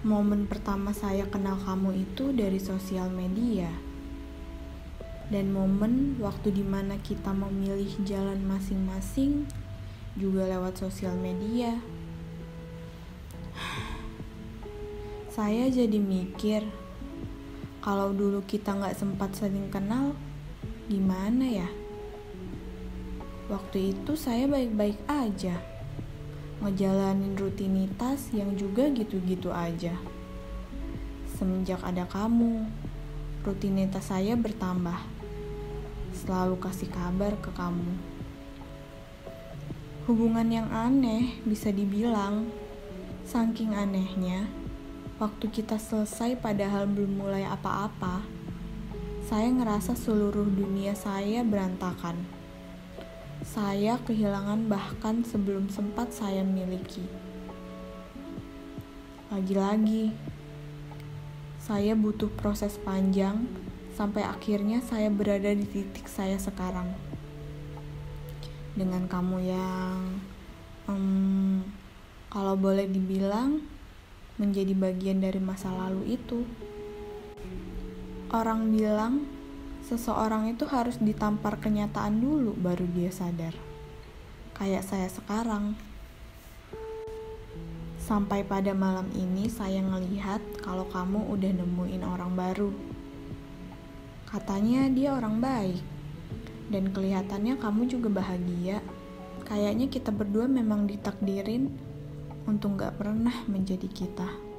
momen pertama saya kenal kamu itu dari sosial media. Dan momen waktu di mana kita memilih jalan masing-masing juga lewat sosial media. Saya jadi mikir, kalau dulu kita nggak sempat saling kenal, gimana ya? Waktu itu saya baik-baik aja, ngejalanin rutinitas yang juga gitu-gitu aja. Semenjak ada kamu, rutinitas saya bertambah. Selalu kasih kabar ke kamu. Hubungan yang aneh bisa dibilang, saking anehnya Waktu kita selesai padahal belum mulai apa-apa, saya ngerasa seluruh dunia saya berantakan. Saya kehilangan bahkan sebelum sempat saya miliki. Lagi-lagi, saya butuh proses panjang sampai akhirnya saya berada di titik saya sekarang. Dengan kamu yang, um, kalau boleh dibilang, menjadi bagian dari masa lalu itu. Orang bilang seseorang itu harus ditampar kenyataan dulu baru dia sadar. Kayak saya sekarang. Sampai pada malam ini saya ngelihat kalau kamu udah nemuin orang baru. Katanya dia orang baik. Dan kelihatannya kamu juga bahagia. Kayaknya kita berdua memang ditakdirin untuk gak pernah menjadi kita.